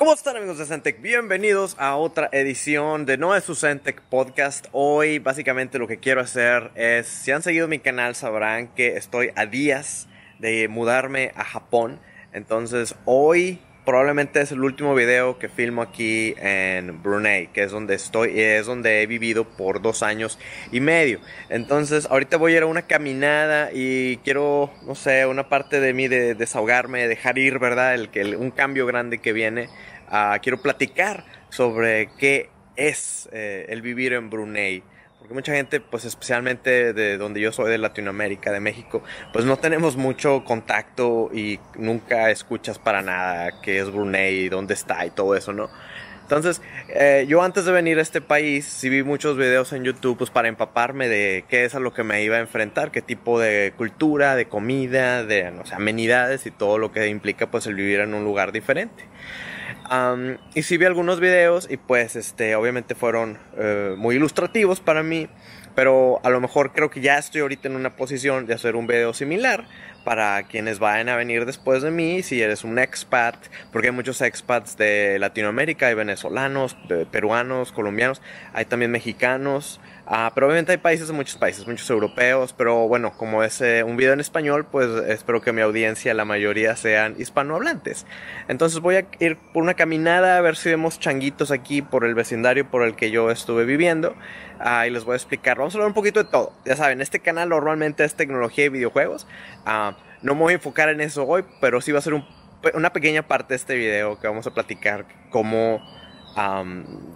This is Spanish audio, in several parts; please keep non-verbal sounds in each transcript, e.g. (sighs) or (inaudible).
¿Cómo están amigos de Centec? Bienvenidos a otra edición de No es su Centec Podcast. Hoy básicamente lo que quiero hacer es, si han seguido mi canal sabrán que estoy a días de mudarme a Japón. Entonces hoy probablemente es el último video que filmo aquí en Brunei, que es donde estoy y es donde he vivido por dos años y medio. Entonces, ahorita voy a ir a una caminada y quiero, no sé, una parte de mí de desahogarme, dejar ir, ¿verdad? El, que un cambio grande que viene. Uh, quiero platicar sobre qué es eh, el vivir en Brunei. Porque mucha gente, pues especialmente de donde yo soy, de Latinoamérica, de México, pues no tenemos mucho contacto y nunca escuchas para nada qué es Brunei, dónde está y todo eso, ¿no? Entonces, eh, yo antes de venir a este país, sí vi muchos videos en YouTube pues, para empaparme de qué es a lo que me iba a enfrentar, qué tipo de cultura, de comida, de no sé, amenidades y todo lo que implica pues el vivir en un lugar diferente y sí vi algunos videos y pues este obviamente fueron eh, muy ilustrativos para mí, pero a lo mejor creo que ya estoy ahorita en una posición de hacer un video similar para quienes vayan a venir después de mí, si eres un expat, porque hay muchos expats de Latinoamérica, hay venezolanos, peruanos, colombianos, hay también mexicanos, Ah, pero obviamente hay países muchos países, muchos europeos, pero bueno, como es eh, un video en español, pues espero que mi audiencia, la mayoría sean hispanohablantes. Entonces voy a ir por una caminada a ver si vemos changuitos aquí por el vecindario por el que yo estuve viviendo. Ah, y les voy a explicar, vamos a hablar un poquito de todo. Ya saben, este canal normalmente es tecnología y videojuegos. Ah, no me voy a enfocar en eso hoy, pero sí va a ser una pequeña parte de este video que vamos a platicar cómo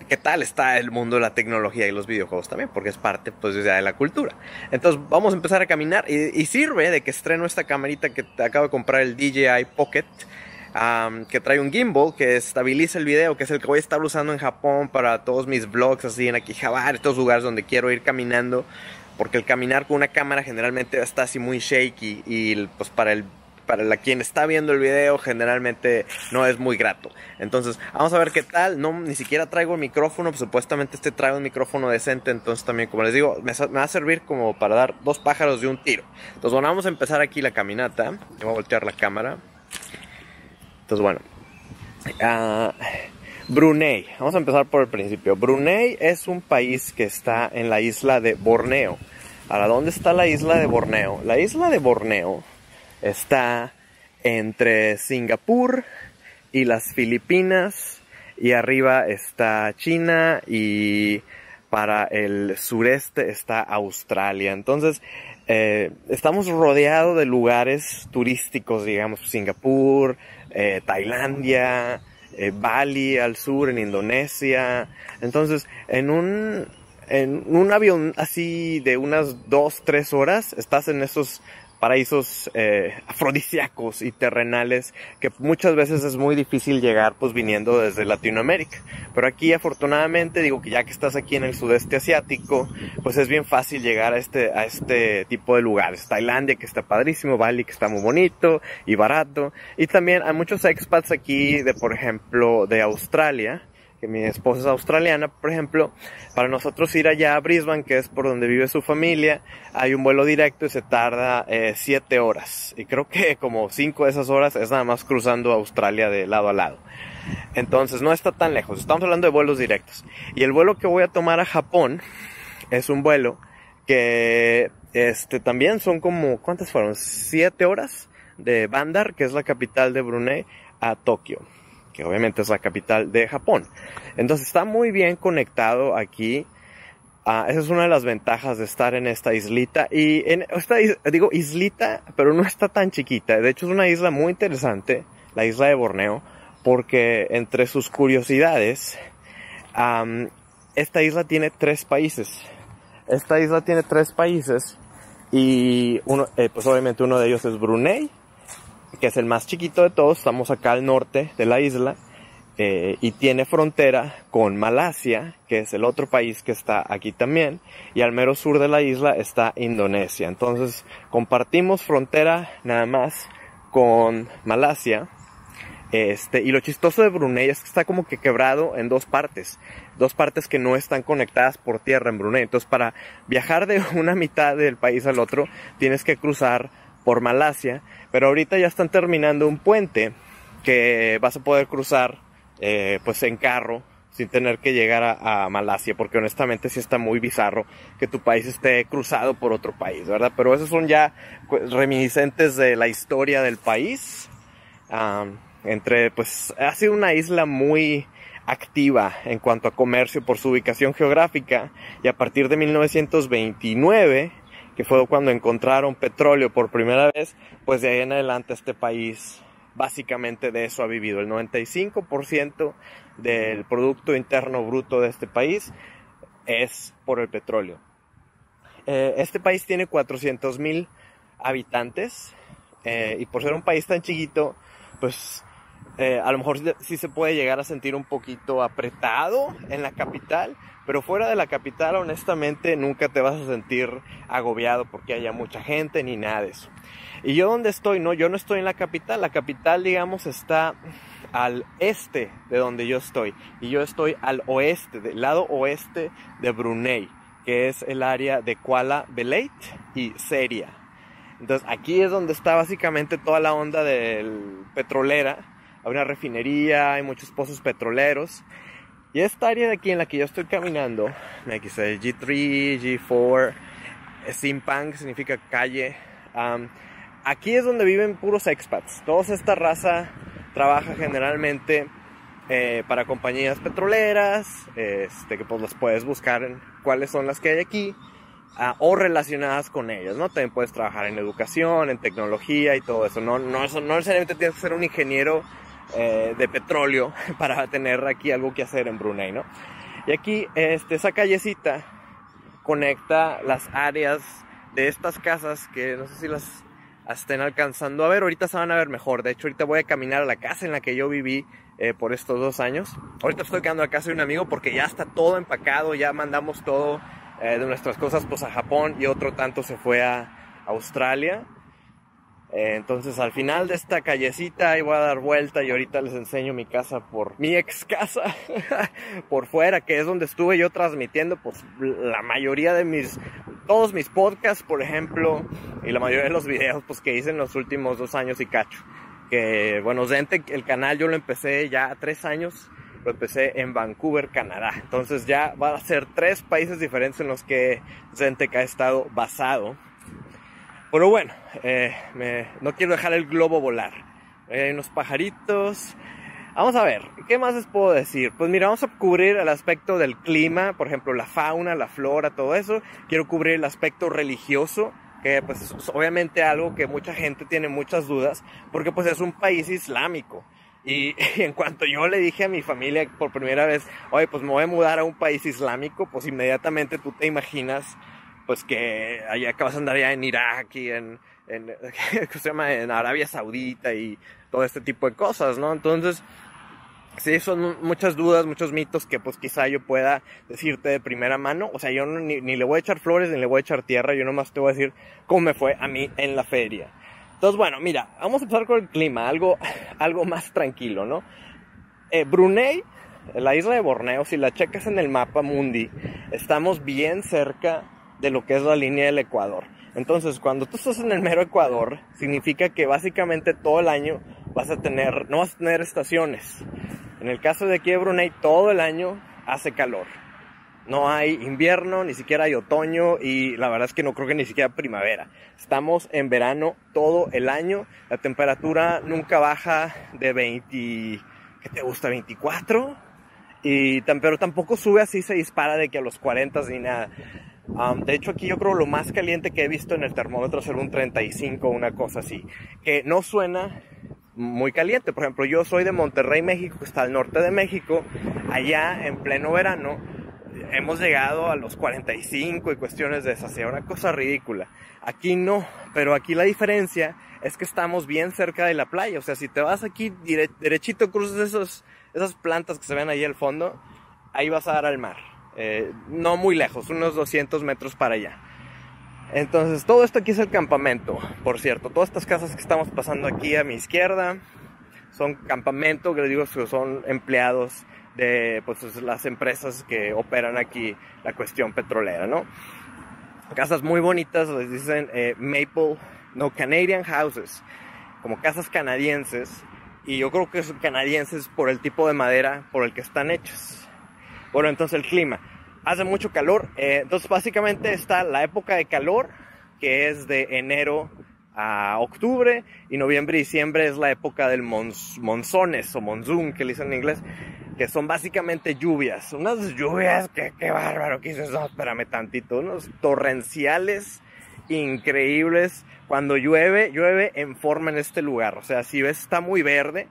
qué tal está el mundo de la tecnología y los videojuegos también, porque es parte pues de la cultura. Entonces vamos a empezar a caminar y, sirve de que estreno esta camarita que acabo de comprar el DJI Pocket. que trae un gimbal que estabiliza el video, que es el que voy a estar usando en Japón para todos mis vlogs, así en Akihabara, estos lugares donde quiero ir caminando, porque el caminar con una cámara generalmente está así muy shaky y pues para el para la quien está viendo el video generalmente no es muy grato. Entonces, vamos a ver qué tal. No, ni siquiera traigo el micrófono, pues, supuestamente este trae un micrófono decente, entonces también, como les digo, me, va a servir como para dar dos pájaros de un tiro. Entonces, bueno, vamos a empezar aquí la caminata. Voy a voltear la cámara. Entonces, bueno. Uh, Brunei, vamos a empezar por el principio. Brunei es un país que está en la isla de Borneo. Ahora, ¿dónde está la isla de Borneo? La isla de Borneo está entre Singapur y las Filipinas y arriba está China y para el sureste está Australia. Entonces, eh, estamos rodeados de lugares turísticos, digamos, Singapur, eh, Tailandia, eh, Bali al sur, en Indonesia. Entonces, en un, en un avión así de unas dos, tres horas, estás en esos paraísos eh, afrodisíacos y terrenales que muchas veces es muy difícil llegar pues viniendo desde Latinoamérica. Pero aquí afortunadamente digo que ya que estás aquí en el sudeste asiático, pues es bien fácil llegar a este, a este tipo de lugares. Tailandia que está padrísimo, Bali que está muy bonito y barato. Y también hay muchos expats aquí de por ejemplo de Australia mi esposa es australiana, por ejemplo, para nosotros ir allá a Brisbane, que es por donde vive su familia, hay un vuelo directo y se tarda 7 eh, horas. Y creo que como 5 de esas horas es nada más cruzando Australia de lado a lado. Entonces no está tan lejos, estamos hablando de vuelos directos. Y el vuelo que voy a tomar a Japón es un vuelo que este también son como, ¿cuántas fueron? 7 horas de Bandar, que es la capital de Brunei, a Tokio que obviamente es la capital de Japón. Entonces está muy bien conectado aquí. Ah, esa es una de las ventajas de estar en esta islita. Y en esta, digo islita, pero no está tan chiquita. De hecho es una isla muy interesante, la isla de Borneo, porque entre sus curiosidades, esta isla tiene tres países. Esta isla tiene tres países y uno, eh, pues obviamente uno de ellos es Brunei, que es el más chiquito de todos, estamos acá al norte de la isla, eh, y tiene frontera con Malasia, que es el otro país que está aquí también, y al mero sur de la isla está Indonesia. Entonces compartimos frontera nada más con Malasia. Este, y lo chistoso de Brunei es que está como que quebrado en dos partes, dos partes que no están conectadas por tierra en Brunei. Entonces para viajar de (laughs) una mitad del país al otro tienes que cruzar por Malasia, pero ahorita ya están terminando un puente que vas a poder cruzar eh, pues en carro sin tener que llegar a, Malasia, porque honestamente sí está muy bizarro que tu país esté cruzado por otro país, ¿verdad? Pero esos son ya reminiscentes de la historia del país. entre, pues, ha sido una isla muy activa en cuanto a comercio por su ubicación geográfica y a partir de 1929, que fue cuando encontraron petróleo por primera vez, pues de ahí en adelante este país básicamente de eso ha vivido. El 95% del Producto Interno Bruto de este país es por el petróleo. Eh, este país tiene 400 mil habitantes eh, y por ser un país tan chiquito, pues eh, a lo mejor sí se puede llegar a sentir un poquito apretado en la capital, pero fuera de la capital honestamente nunca te vas a sentir agobiado porque haya mucha gente ni nada de eso. Y yo donde estoy, no, yo no estoy en la capital, la capital digamos está al este de donde yo estoy y yo estoy al oeste, del lado oeste de Brunei, que es el área de Kuala Belait y Seria. Entonces aquí es donde está básicamente toda la onda del petrolera, hay una refinería, hay muchos pozos petroleros. Y esta área de aquí en la que yo estoy caminando, aquí dice G3, G4, Simpang significa calle. aquí es donde viven puros expats. Toda esta raza trabaja generalmente eh, para compañías petroleras, este, que pues las puedes buscar en cuáles son las que hay aquí, ah, o relacionadas con ellas, ¿no? También puedes trabajar en educación, en tecnología y todo eso. No, no, no necesariamente tienes que ser un ingeniero eh, de petróleo (laughs) para tener aquí algo que hacer en Brunei, ¿no? Y aquí, este, esa callecita conecta las áreas de estas casas que no sé si las estén alcanzando a ver. Ahorita se van a ver mejor. De hecho, ahorita voy a caminar a la casa en la que yo viví eh, por estos dos años. Ahorita estoy quedando a casa de un amigo porque ya está todo empacado, ya mandamos todo eh, de nuestras cosas pues a Japón y otro tanto se fue a Australia. Entonces al final de esta callecita ahí voy a dar vuelta y ahorita les enseño mi casa por mi ex casa (laughs) por fuera que es donde estuve yo transmitiendo pues la mayoría de mis todos mis podcasts por ejemplo y la mayoría de los videos pues que hice en los últimos dos años y cacho. Que bueno Zente el canal yo lo empecé ya tres años lo empecé en Vancouver Canadá. Entonces ya va a ser tres países diferentes en los que Zentec ha estado basado pero bueno, eh, no quiero dejar el globo volar. hay unos pajaritos. Vamos a ver, ¿qué más les puedo decir? Pues mira, vamos a cubrir el aspecto del clima, por ejemplo, la fauna, la flora, todo eso. Quiero cubrir el aspecto religioso, que pues es obviamente algo que mucha gente tiene muchas dudas, porque pues es un país islámico. Y, (laughs) y, en cuanto yo le dije a mi familia por primera vez, oye, pues me voy a mudar a un país islámico, pues inmediatamente tú te imaginas pues que allá acabas de andar ya en Irak y en, en, (laughs) se llama? en Arabia Saudita y todo este tipo de cosas, ¿no? Entonces, sí, son muchas dudas, muchos mitos que pues quizá yo pueda decirte de primera mano. O sea, yo ni, ni, le voy a echar flores ni le voy a echar tierra, yo nomás te voy a decir cómo me fue a mí en la feria. Entonces, bueno, mira, vamos a empezar con el clima, algo, (laughs) algo más tranquilo, ¿no? Eh, Brunei, la isla de Borneo, si la checas en el mapa mundi, estamos bien cerca de lo que es la línea del Ecuador. Entonces, cuando tú estás en el mero Ecuador, significa que básicamente todo el año vas a tener, no vas a tener estaciones. En el caso de aquí de Brunei, todo el año hace calor. No hay invierno, ni siquiera hay otoño y la verdad es que no creo que ni siquiera primavera. Estamos en verano todo el año. La temperatura nunca baja de 20, ¿qué te gusta? 24. Y, pero tampoco sube así, se dispara de que a los 40 ni nada de hecho, aquí yo creo lo más caliente que he visto en el termómetro es un 35, una cosa así, que no suena muy caliente. Por ejemplo, yo soy de Monterrey, México, que está al norte de México. Allá, en pleno verano, hemos llegado a los 45 y cuestiones de esas, una cosa ridícula. Aquí no, pero aquí la diferencia es que estamos bien cerca de la playa. O sea, si te vas aquí derechito, cruzas esos, esas plantas que se ven ahí al fondo, ahí vas a dar al mar. Eh, no muy lejos, unos 200 metros para allá. Entonces, todo esto aquí es el campamento, por cierto. Todas estas casas que estamos pasando aquí a mi izquierda son campamento, que les digo, son empleados de pues, las empresas que operan aquí la cuestión petrolera, ¿no? Casas muy bonitas, les dicen eh, Maple, no, Canadian Houses, como casas canadienses, y yo creo que son canadienses por el tipo de madera por el que están hechos. Bueno, entonces el clima. Hace mucho calor, eh, entonces básicamente está la época de calor, que es de enero a octubre, y noviembre y diciembre es la época del monzones o monzón, que le dicen en inglés, que son básicamente lluvias. Unas lluvias que, qué bárbaro, que dices, no, espérame tantito, unos torrenciales increíbles. Cuando llueve, llueve en forma en este lugar. O sea, si ves, está muy verde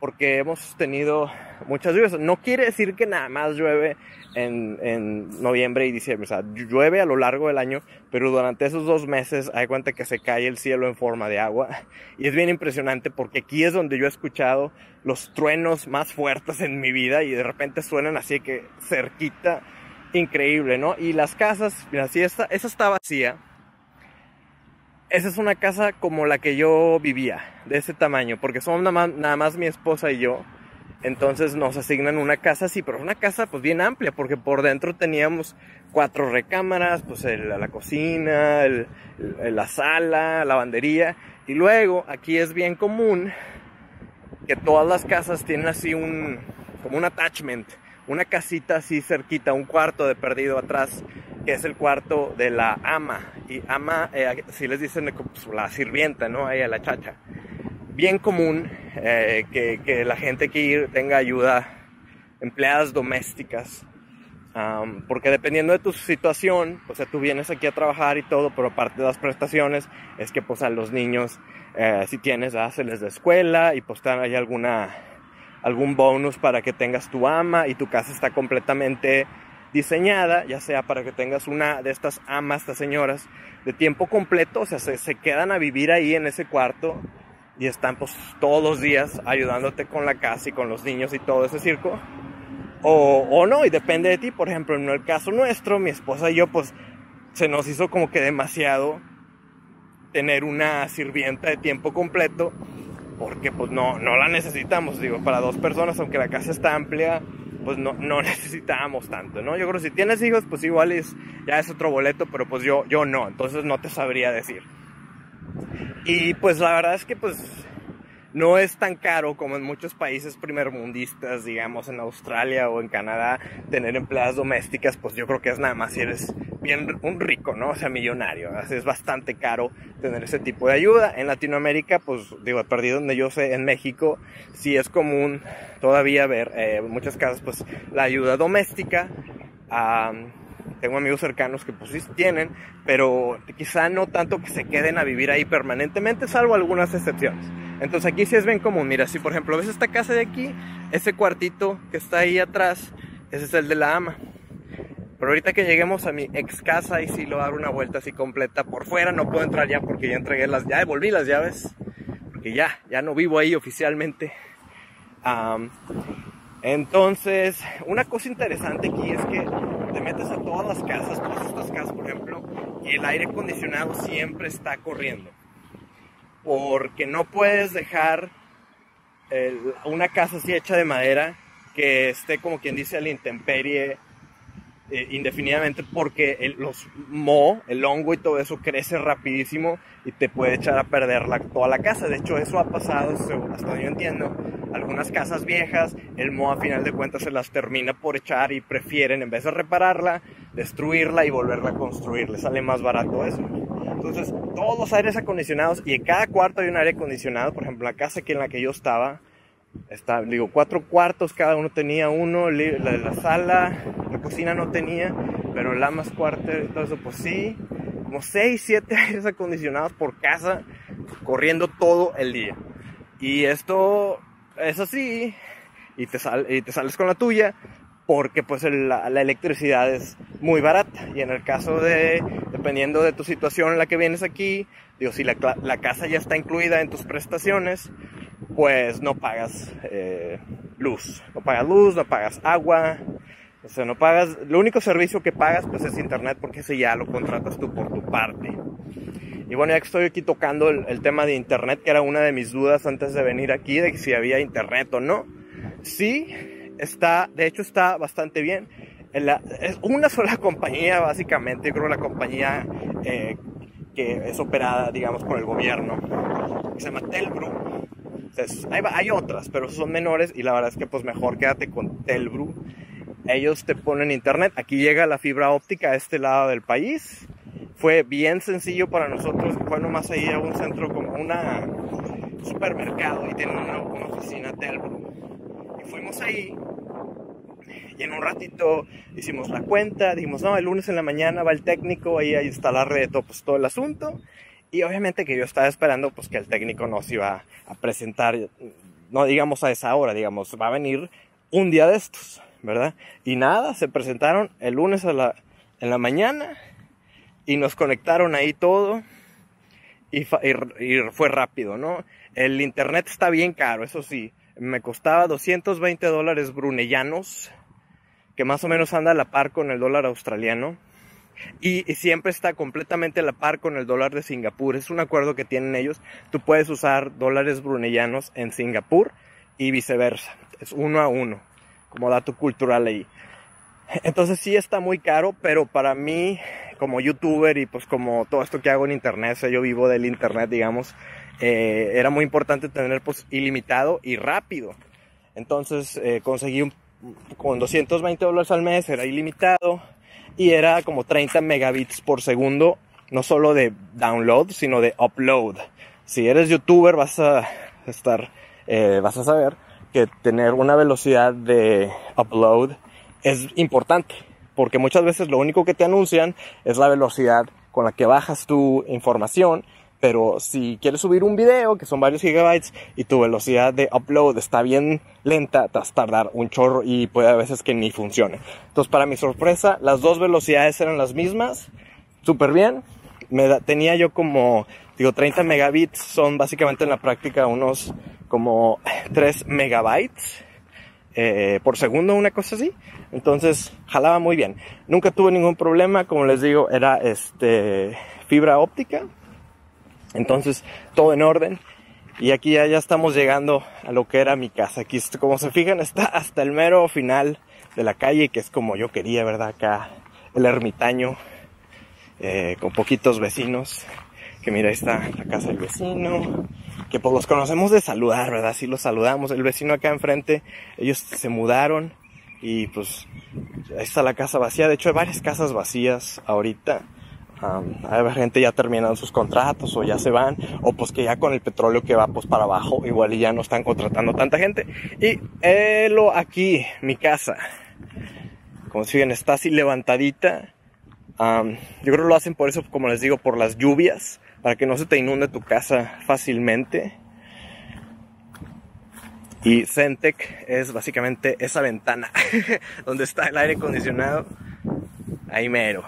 porque hemos tenido muchas lluvias. No quiere decir que nada más llueve en, en, noviembre y diciembre. O sea, llueve a lo largo del año, pero durante esos dos meses hay cuenta que se cae el cielo en forma de agua. Y es bien impresionante porque aquí es donde yo he escuchado los truenos más fuertes en mi vida y de repente suenan así que cerquita. Increíble, ¿no? Y las casas, mira, si esta, esa está vacía esa es una casa como la que yo vivía, de ese tamaño, porque somos nada más, mi esposa y yo. Entonces nos asignan una casa así, pero una casa pues bien amplia, porque por dentro teníamos cuatro recámaras, pues la cocina, la sala, la lavandería. Y luego aquí es bien común que todas las casas tienen así un, como un attachment, una casita así cerquita, un cuarto de perdido atrás que es el cuarto de la ama. Y ama, eh, si les dicen pues, la sirvienta, ¿no? Ahí a la chacha. Bien común eh, que, la gente que tenga ayuda, empleadas domésticas. porque dependiendo de tu situación, o sea, tú vienes aquí a trabajar y todo, pero aparte de las prestaciones, es que pues a los niños, eh, si tienes, hacerles de escuela y pues hay alguna, algún bonus para que tengas tu ama y tu casa está completamente diseñada, ya sea para que tengas una de estas amas, estas señoras, de tiempo completo, o sea, se, quedan a vivir ahí en ese cuarto y están pues todos los días ayudándote con la casa y con los niños y todo ese circo. O, o no, y depende de ti, por ejemplo, en el caso nuestro, mi esposa y yo, pues se nos hizo como que demasiado tener una sirvienta de tiempo completo porque pues no, no la necesitamos, digo, para dos personas, aunque la casa está amplia, pues no, no (laughs) necesitábamos tanto, ¿no? Yo creo que si tienes hijos, pues igual es, ya es otro boleto, pero pues yo, yo no, entonces no te sabría decir. Y pues la verdad es que pues no es tan caro como en muchos países primermundistas, digamos en Australia o en Canadá, tener empleadas domésticas, pues yo creo que es nada más si eres bien un rico, ¿no? O sea, millonario. Es bastante caro tener ese tipo de ayuda. En Latinoamérica, pues digo, perdido donde yo sé, en México, sí es común todavía ver eh, muchas casas, pues la ayuda doméstica. Tengo amigos cercanos que pues sí tienen, pero quizá no tanto que se queden a vivir ahí permanentemente, salvo algunas excepciones. Entonces aquí sí es bien común. Mira, si por ejemplo ves esta casa de aquí, ese cuartito que está ahí atrás, ese es el de la ama. Pero ahorita que lleguemos a mi ex casa y sí lo dar una vuelta así completa por fuera, no puedo entrar ya porque ya entregué las, ya devolví las llaves, porque ya, ya no vivo ahí oficialmente. entonces, una cosa interesante aquí es que metes a todas las casas, todas estas casas por ejemplo, y el aire acondicionado siempre está corriendo. Porque no puedes dejar una casa así hecha de madera que esté como quien dice a la intemperie eh, indefinidamente porque el, los mo, el hongo y todo eso crece rapidísimo y te puede echar a perder toda la casa. De hecho, eso ha pasado, hasta donde yo entiendo, algunas casas viejas, el mo a final de cuentas se las termina por echar y prefieren, en vez de repararla, destruirla y volverla a construir. Les sale más barato eso. Entonces, todos los aires acondicionados y en cada cuarto hay un aire acondicionado. Por ejemplo, la casa que en la que yo estaba, está, digo, cuatro cuartos, cada uno tenía uno, la, la sala, la cocina no tenía, pero el amas cuarto, todo eso, pues sí, como seis, siete (laughs) aires acondicionados por casa, corriendo todo el día. Y esto es así, y te, y te sales con la tuya, porque pues la, electricidad es muy barata y en el caso de, dependiendo de tu situación en la que vienes aquí, digo, si la, casa ya está incluida en tus prestaciones, pues no pagas eh, luz, no pagas luz, no pagas agua, o sea, no pagas, lo único servicio que pagas pues es internet porque ese ya lo contratas tú por tu parte. Y bueno, ya que estoy aquí tocando el, el tema de internet, que era una de mis dudas antes de venir aquí, de si había internet o no. Sí, está, de hecho está bastante bien. es una sola (laughs) compañía, básicamente, yo creo la compañía eh, que es operada, digamos, por el gobierno, se llama Telbro. Hay, hay, otras, pero son menores y la verdad es que pues mejor quédate con Telbru. Ellos te ponen internet, aquí llega la fibra óptica a este lado del país. Fue bien sencillo para nosotros, fue nomás ahí a un centro como una supermercado y tienen una, una oficina Telbru. Y fuimos ahí y en un ratito hicimos la cuenta, dijimos, no, el lunes en la mañana va el técnico ahí a instalarle todo, pues, todo el asunto. Y obviamente que yo estaba esperando pues que el técnico nos iba a presentar, no digamos a esa hora, digamos, va a venir un día de estos, ¿verdad? Y nada, se presentaron el lunes a la, en la mañana y nos conectaron ahí todo y, fue rápido, ¿no? El internet está bien caro, eso sí, me costaba 220 dólares brunellanos, que más o menos anda a la par con el dólar australiano y, siempre está completamente a la par con el dólar de Singapur. Es un acuerdo que tienen ellos. Tú puedes usar dólares brunellanos en Singapur y viceversa. Es uno a uno, como dato cultural ahí. Entonces sí está muy caro, pero para mí como youtuber y pues como todo esto que hago en internet, yo vivo del internet, digamos, eh, era muy importante tener pues ilimitado y rápido. Entonces eh, conseguí un, con 220 dólares al mes, era ilimitado y era como 30 megabits por segundo, no solo de download, sino de upload. Si eres youtuber vas a estar, eh, vas a saber que tener una velocidad de upload es importante, porque muchas veces lo único que te anuncian es la velocidad con la que bajas tu información pero si quieres subir un video, que son varios gigabytes, y tu velocidad de upload está bien lenta, te vas tardar un chorro y puede a veces que ni funcione. Entonces, para mi sorpresa, las dos velocidades eran las mismas, súper bien. Me tenía yo como, digo, 30 megabits, son básicamente en la práctica unos como 3 megabytes. Eh, por segundo, una cosa así. Entonces, jalaba muy bien. Nunca tuve ningún problema, como les digo, era este fibra óptica entonces, todo en orden. Y aquí ya, ya estamos llegando a lo que era mi casa. Aquí, como se fijan, está hasta el mero final de la calle, que es como yo quería, ¿verdad? Acá el ermitaño, eh, con poquitos vecinos. Que mira, ahí está la casa del vecino. Que pues los conocemos de saludar, ¿verdad? Sí los saludamos. El vecino acá enfrente, ellos se mudaron. Y pues ahí está la casa vacía. De hecho, hay varias casas vacías ahorita. Hay gente ya terminando sus contratos o ya se van o pues que ya con el petróleo que va pues para abajo igual y ya no están contratando tanta gente. Y lo aquí mi casa. Como si bien está así levantadita yo creo que lo hacen por eso como les digo por las lluvias para que no se te inunde tu casa fácilmente. Y Centec es básicamente esa ventana (laughs) donde está el aire acondicionado. Ahí mero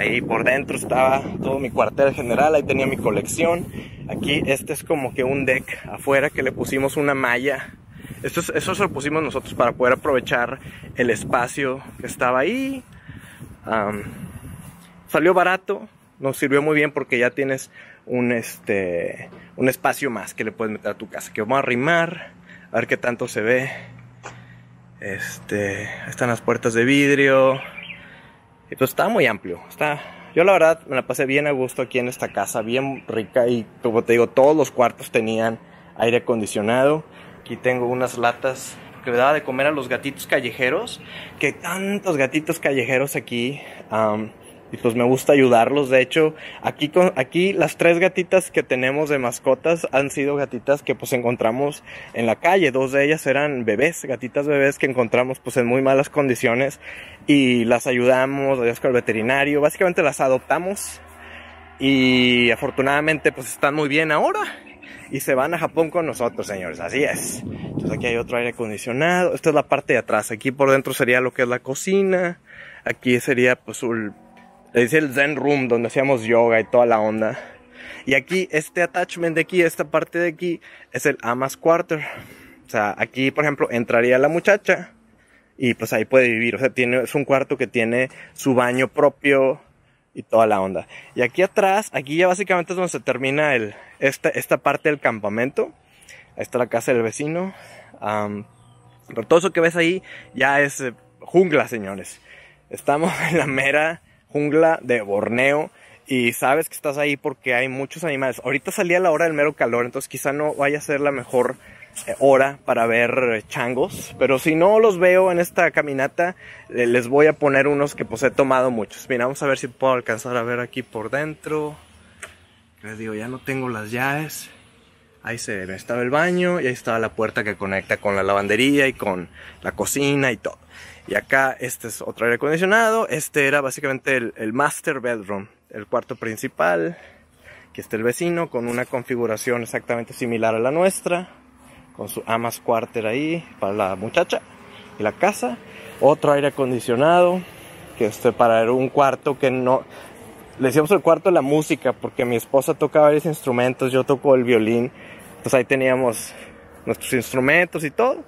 Ahí por dentro estaba todo mi cuartel general, ahí tenía mi colección. Aquí este es como que un deck afuera que le pusimos una malla. Esto eso se lo pusimos nosotros para poder aprovechar el espacio que estaba ahí. salió barato, nos sirvió muy bien porque ya tienes un, este, un espacio más que le puedes meter a tu casa. Que vamos a arrimar, a ver qué tanto se ve. Este, están las puertas de vidrio. Pues está muy amplio. Está, yo la verdad me la pasé bien a gusto aquí en esta casa, bien rica y como te digo, todos los cuartos tenían aire acondicionado. Aquí tengo unas latas que me daba de comer a los gatitos callejeros, que tantos gatitos callejeros aquí. Y pues me gusta ayudarlos. De hecho, aquí, aquí las tres gatitas que tenemos de mascotas han sido gatitas que pues encontramos en la calle. Dos de ellas eran bebés, gatitas bebés que encontramos pues en muy malas condiciones y las ayudamos, las con el veterinario. Básicamente las adoptamos y afortunadamente pues están muy bien ahora y se van a Japón con nosotros, señores. Así es. Entonces aquí hay otro aire acondicionado. Esta es la parte de atrás. Aquí por dentro sería lo que es la cocina. Aquí sería pues le dice el Zen Room, donde hacíamos yoga y toda la onda. Y aquí, este attachment de aquí, esta parte de aquí, es el Amas Quarter. O sea, aquí, por ejemplo, entraría la muchacha y pues ahí puede vivir. O sea, tiene, es un cuarto que tiene su baño propio y toda la onda. Y aquí atrás, aquí ya básicamente es donde se termina el, esta, esta parte del campamento. Ahí está la casa del vecino. pero todo eso que ves ahí ya es eh, jungla, señores. Estamos (laughs) en la mera jungla de Borneo y sabes que estás ahí porque hay muchos animales. Ahorita salía la hora del mero calor, entonces quizá no vaya a ser la mejor eh, hora para ver changos, pero si no los veo en esta caminata, eh, les voy a poner unos que pues he tomado muchos. Mira, vamos a ver si puedo alcanzar a ver aquí por dentro. Les digo, ya no tengo las llaves. Ahí se ve, estaba el baño y ahí estaba la puerta que conecta con la lavandería y con la cocina y todo. Y acá este es otro aire acondicionado. Este era básicamente el, master bedroom, el cuarto principal. Aquí está el vecino con una configuración exactamente similar a la nuestra. Con su amas quarter ahí para la muchacha y la casa. Otro aire acondicionado que este para un cuarto que no le decíamos el cuarto la música porque mi esposa toca varios instrumentos, yo toco el violín pues ahí teníamos nuestros instrumentos y todo.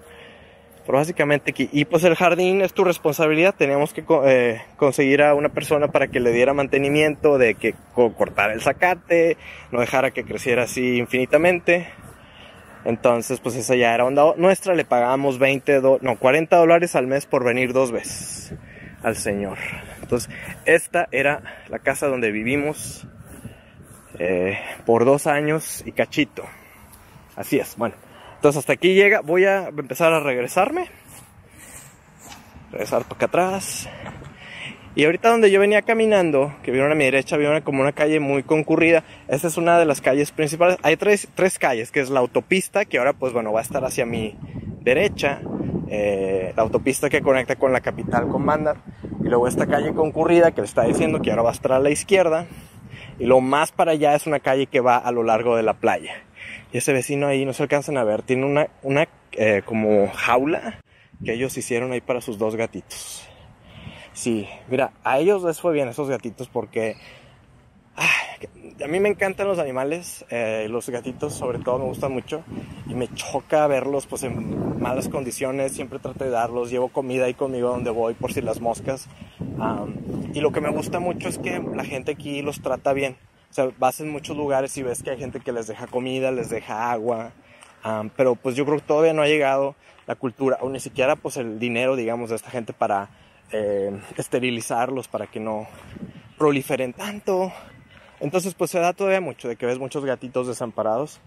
Pero básicamente y pues el jardín es tu responsabilidad, teníamos que eh, conseguir a una persona para que le diera mantenimiento, de que cortara el zacate, no dejara que creciera así infinitamente. Entonces, pues esa ya era onda nuestra, le pagábamos 20, no, 40 dólares al mes por venir dos veces al Señor. Entonces, esta era la casa donde vivimos eh, por dos años y cachito. Así es, bueno. Entonces hasta aquí llega, voy a empezar a regresarme. Regresar para acá atrás. Y ahorita donde yo venía caminando, que vieron a mi derecha, vieron como una calle muy concurrida. Esta es una de las calles principales. Hay tres, tres calles, que es la autopista, que ahora pues bueno va a estar hacia mi derecha. Eh, la autopista que conecta con la capital, con Bandar. Y luego esta calle concurrida que le está diciendo que ahora va a estar a la izquierda. Y lo más para allá es una calle que va a lo largo de la playa. Y ese vecino ahí no se alcanzan a ver, tiene una, una eh, como jaula que ellos hicieron ahí para sus dos gatitos. Sí, mira, a ellos les fue bien esos gatitos porque a mí me encantan los animales, eh, los gatitos sobre todo me gustan mucho y me choca verlos pues en malas condiciones, siempre trato de darlos, llevo comida ahí conmigo donde voy por si las moscas y lo que me gusta mucho es que la gente aquí los trata bien. O sea, vas en muchos lugares y ves que hay gente que les deja comida, les deja agua, pero pues yo creo que todavía no ha llegado la cultura o ni siquiera pues el dinero, digamos, de esta gente para eh, esterilizarlos, para que no proliferen tanto. Entonces pues se da todavía mucho de que ves muchos gatitos desamparados.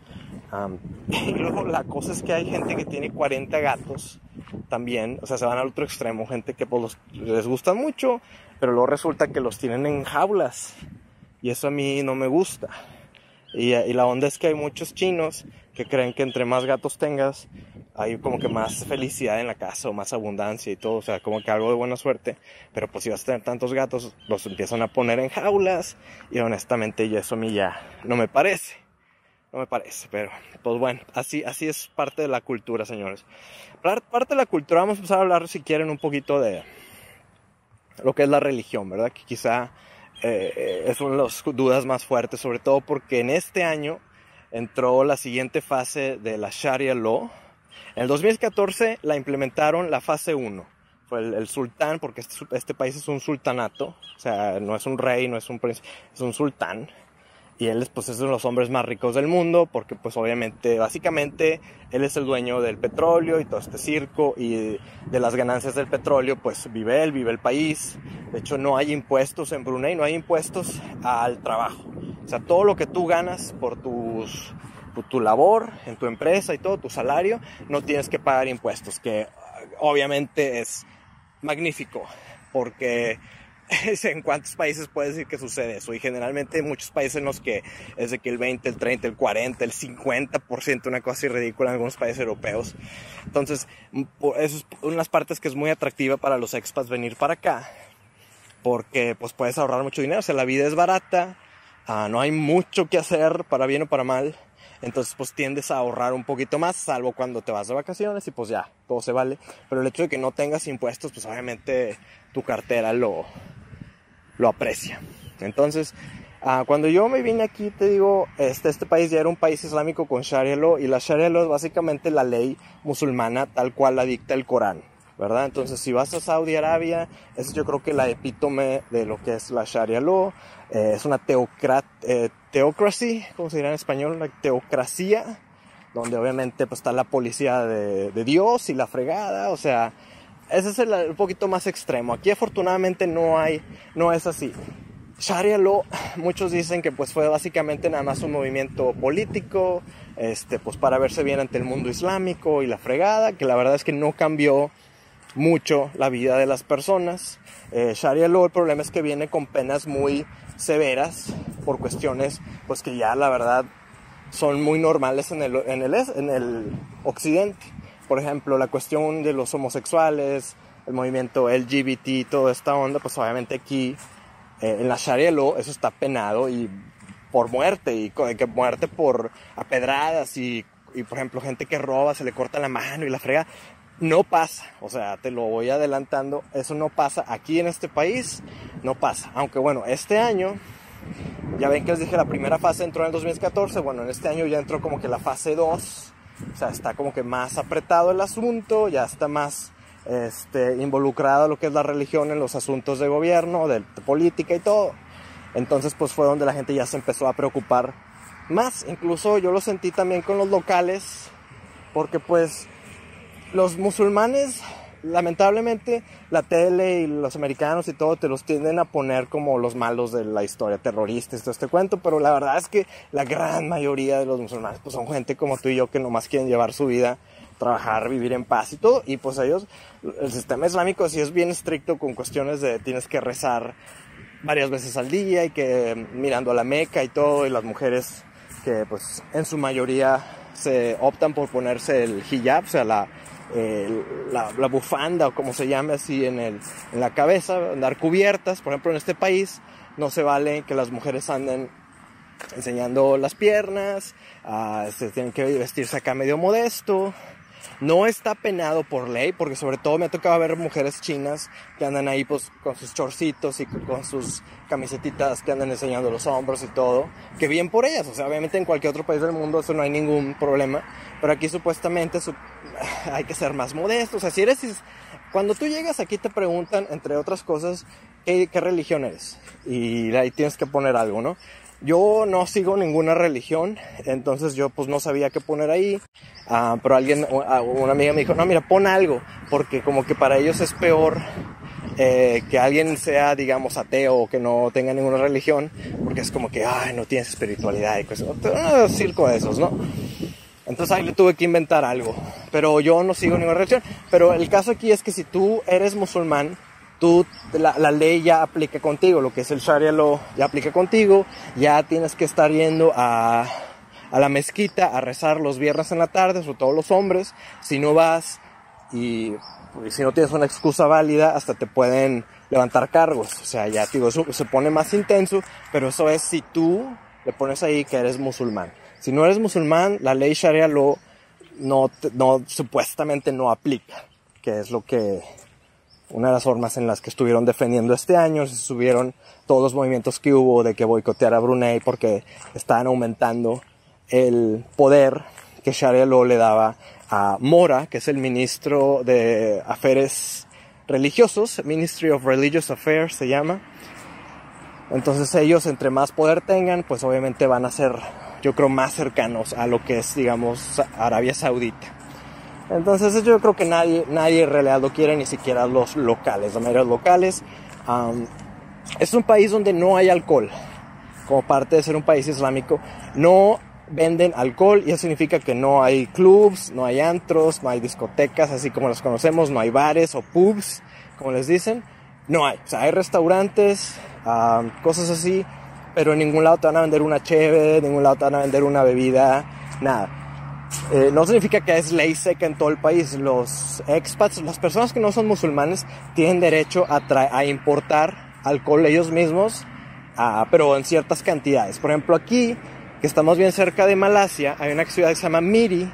(laughs) y luego la cosa es que hay gente que tiene 40 gatos también, o sea, se van al otro extremo, gente que pues les gusta mucho, pero luego resulta que los tienen en jaulas. Y eso a mí no me gusta. Y, la onda es que hay muchos chinos que creen que entre más gatos tengas, hay como que más felicidad en la casa o más abundancia y todo, o sea, como que algo de buena suerte. Pero pues si vas a tener tantos gatos, los empiezan a poner en jaulas y honestamente y eso a mí ya no me parece. No me parece, pero pues bueno, así, así es parte de la cultura, señores. Parte de la cultura, vamos a empezar a hablar si quieren un poquito de lo que es la religión, ¿verdad? Que quizá eh, es una de las dudas más fuertes, sobre todo porque en este año entró la siguiente fase de la Sharia Law. En el 2014 la implementaron la fase 1. Fue el, sultán, porque este, este, país es un sultanato, o sea, no es un rey, no es un príncipe, es un sultán y él pues, es uno de los hombres más ricos del mundo porque pues obviamente básicamente él es el dueño del petróleo y todo este circo y de las ganancias del petróleo pues vive él, vive el país. De hecho no hay impuestos en Brunei, no hay impuestos al trabajo. O sea, todo lo que tú ganas por tus tu labor en tu empresa y todo tu salario, no tienes que pagar impuestos, que obviamente es magnífico porque (laughs) en cuántos países puede decir que sucede eso. Y generalmente en muchos países en los que es de que el 20, el 30, el 40, el 50%, una cosa así ridícula en algunos países europeos. Entonces, es una de las partes que es muy atractiva para los expats venir para acá. Porque pues puedes ahorrar mucho dinero. O sea, la vida es barata. Ah, no hay mucho que hacer para bien o para mal. Entonces pues tiendes a ahorrar un poquito más, salvo cuando te vas de vacaciones y pues ya, todo se vale. Pero el hecho de que no tengas impuestos, pues obviamente tu cartera lo, lo aprecia. Entonces, ah, cuando yo me vine aquí, te digo, este, este país ya era un país islámico con Sharia law y la Sharia law es básicamente la ley musulmana tal cual la dicta el Corán. ¿verdad? Entonces, si vas a Saudi Arabia, es yo creo que la epítome de lo que es la Sharia law. Eh, es una teocrat, eh, teocracy, ¿cómo se dirá en español? Una teocracia, donde obviamente pues, está la policía de Dios y la fregada, o sea, ese es el, un poquito más extremo. Aquí afortunadamente no hay, no es así. Sharia Law, muchos dicen que pues fue básicamente nada más un movimiento político, este, pues para verse bien ante el mundo islámico y la fregada, que la verdad es que no cambió mucho la vida de las personas. Eh, Sharia Law, el problema es que viene con penas muy severas por cuestiones, pues que ya la verdad son muy normales en el, en el, en el occidente. Por ejemplo, la cuestión de los homosexuales, el movimiento LGBT, toda esta onda, pues obviamente aquí eh, en la Sharia Law eso está penado y por muerte y que muerte por apedradas y, y por ejemplo gente que roba se le corta la mano y la frega no pasa, o sea, te lo voy adelantando, eso no pasa aquí en este país, no pasa, aunque bueno, este año, ya ven que les dije la primera fase entró en el 2014, bueno, en este año ya entró como que la fase 2, o sea, está como que más apretado el asunto, ya está más este, involucrado lo que es la religión en los asuntos de gobierno, de, política y todo. Entonces pues fue donde la gente ya se empezó a preocupar más. Incluso yo lo sentí también con los locales, porque pues los musulmanes, lamentablemente la tele y los americanos y todo te los tienden a poner como los malos de la historia, terroristas, todo este cuento, pero la verdad es que la gran mayoría de los musulmanes pues son gente como tú y yo que nomás quieren llevar su vida trabajar, vivir en paz y todo. Y pues ellos, el sistema islámico sí es bien estricto con cuestiones de tienes que rezar varias veces al día y que mirando a la Meca y todo, y las mujeres que pues en su mayoría se optan por ponerse el hijab, o sea, la, la, bufanda o como se llame así en, el, en la cabeza, andar cubiertas. Por ejemplo, en este país no se vale que las mujeres anden enseñando las piernas, uh, se tienen que vestirse acá medio modesto, no está penado por ley, porque sobre todo me ha tocado ver mujeres chinas que andan ahí pues con sus chorcitos y con sus camisetitas que andan enseñando los hombros y todo. Que bien por ellas, o sea, obviamente en cualquier otro país del mundo eso no hay ningún problema, pero aquí supuestamente (sighs) hay que ser más modestos. O sea, si eres... Cuando tú llegas aquí te preguntan, entre otras cosas, ¿qué, qué religión eres? Y ahí tienes que poner algo, ¿no? Yo no sigo ninguna religión, entonces yo pues no sabía qué poner ahí. Uh, pero alguien, una amiga me dijo, no, mira, pon algo, porque como que para ellos es peor eh, que alguien sea, digamos, ateo o que no tenga ninguna religión, porque es como que, ay, no tienes espiritualidad y cosas. Un circo de esos, ¿no? Entonces ahí le tuve que inventar algo. Pero yo no sigo ninguna religión. Pero el caso aquí es que si tú eres musulmán, tú, la, ley ya aplica contigo, lo que es el Sharia Law ya aplica contigo, ya tienes que estar yendo a, a la mezquita a rezar los viernes en la tarde, sobre todo los hombres, si no vas y, si no tienes una excusa válida, hasta te pueden levantar cargos, o sea, ya digo, eso se pone más intenso, pero eso es si tú le pones ahí que eres musulmán. Si no eres musulmán, la ley Sharia Law no, no supuestamente no aplica, que es lo que una de las formas en las que estuvieron defendiendo este año, se subieron todos los movimientos que hubo de que boicotear a Brunei porque estaban aumentando el poder que Sharia Law le daba a Mora, que es el ministro de Aferes Religiosos, Ministry of Religious Affairs se llama. Entonces ellos entre más poder tengan, pues obviamente van a ser, yo creo, más cercanos a lo que es, digamos, Arabia Saudita. Entonces yo creo que nadie, nadie en realidad lo quiere, ni siquiera los locales, los medios locales. es un país donde no hay alcohol, como parte de ser un país islámico. No venden alcohol y eso significa que no hay clubs, no hay antros, no hay discotecas así como los conocemos, no hay bares o pubs, como les dicen. No hay, o sea, hay restaurantes, cosas así, pero en ningún lado te van a vender una cheve, en ningún lado te van a vender una bebida, nada. Eh, no significa que es ley seca en todo el país. Los expats, las personas que no son musulmanes, tienen derecho a, a importar alcohol ellos mismos, ah, pero en ciertas cantidades. Por ejemplo, aquí, que estamos bien cerca de Malasia, hay una ciudad que se llama Miri,